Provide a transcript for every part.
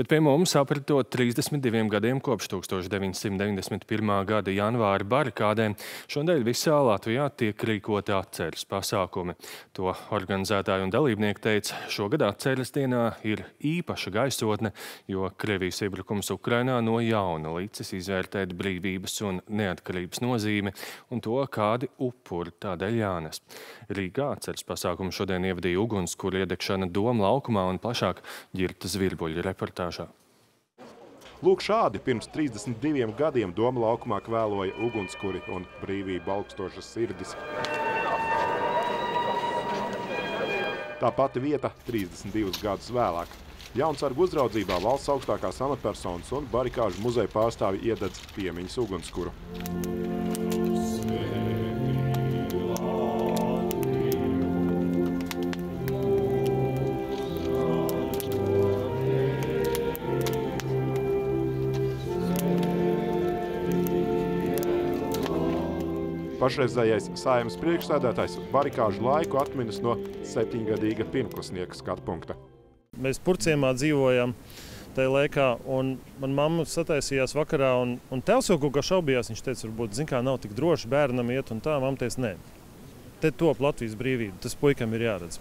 Bet pie mums apritot 32 gadiem kopš 1991. gada janvāra barikādēm, šodien visā Latvijā tiek rīkoti atceres pasākumi. To organizētāji un dalībnieki teica, šogad atceres dienā ir īpaša gaisotne, jo Krievijas iebrukums Ukrainā no jauna licis izvērtēt brīvības un neatkarības nozīmi un to, kādi upuri tādēļ jānes. Rīgā atceres pasākumu šodien ievadīja ugunskura iedegšana Doma laukumā un plašāk ģirta zvirbuļa reportāžā. Lūk šādi pirms 32 gadiem Doma laukumā kvēloja ugunskuri un brīvību augstošas sirdis. Tā pati vieta 32 gadus vēlāk. Jaunsargu uzraudzībā valsts augstākās amatpersonas un barikāžu muzeja pārstāvi iededz piemiņas ugunskuru. Pašreizējais saimas priekšsēdētājs barikāžu laiku atminas no septiņgadīga pirmklasnieka skatu punkta. Mēs purciemā dzīvojam tajā laikā, un man mamma sataisījās vakarā, un, un tēvs jau kaut kā šaubījās. Viņš teica, varbūt, zin kā, nav tik droši bērnam iet, un tā mamma teica, nē, te top Latvijas brīvība, tas puikam ir jāredz.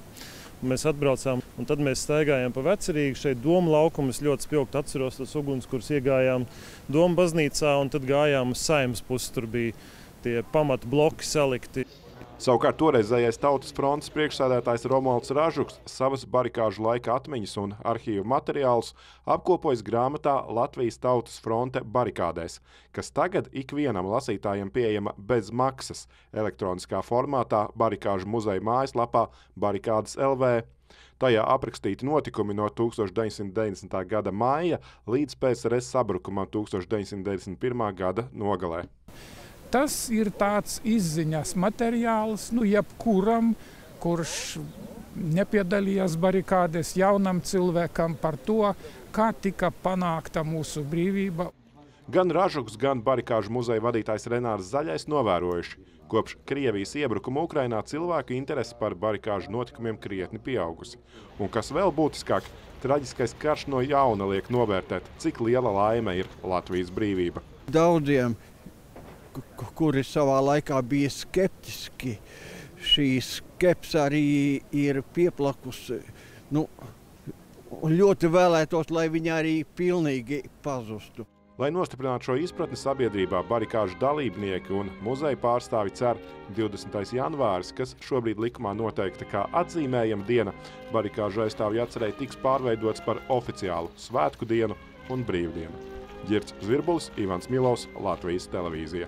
Un mēs atbraucām, un tad mēs staigājām pa vecerīgu šeit Doma laukumu. Es ļoti spilgti atceros tos uguns, kurus iegājām Doma baznīcā, un tad gājām uz saimas pusi, tur bija tie pamatbloki salikti. Savukārt toreizējais Tautas frontes priekšsēdētājs Romualds Ražuks savas barikāžu laika atmiņas un arhīvu materiālus apkopojas grāmatā Latvijas Tautas fronte barikādēs, kas tagad ikvienam lasītājam pieejama bez maksas elektroniskā formātā barikāžu muzeja mājaslapā Barikādas LV. Tajā aprakstīti notikumi no 1990. gada māja līdz PSRS sabrukumam 1991. gada nogalē. Tas ir tāds izziņas materiāls nu, jebkuram, kurš nepiedalījās barikādēs, jaunam cilvēkam par to, kā tika panākta mūsu brīvība. Gan Ražuks, gan barikāžu muzeja vadītājs Renārs Zaļais novērojuši, kopš Krievijas iebrukuma Ukrainā cilvēku interese par barikāžu notikumiem krietni pieaugusi. Un kas vēl būtiskāk, traģiskais karš no jauna liek novērtēt, cik liela laime ir Latvijas brīvība. Daudziem kuri savā laikā bija skeptiski. Šī skepse arī ir pieplakusi. Nu, ļoti vēlētos, lai viņa arī pilnīgi pazustu. Lai nostiprinātu šo izpratni sabiedrībā, barikāžu dalībnieki un muzeja pārstāvi cer 20. janvāris, kas šobrīd likumā noteikta kā atzīmējama diena, barikāžu aizstāvju atcerēja tiks pārveidots par oficiālu svētku dienu un brīvdienu. Ģirds Zvirbulis, Ivans Milovs, Latvijas televīzija.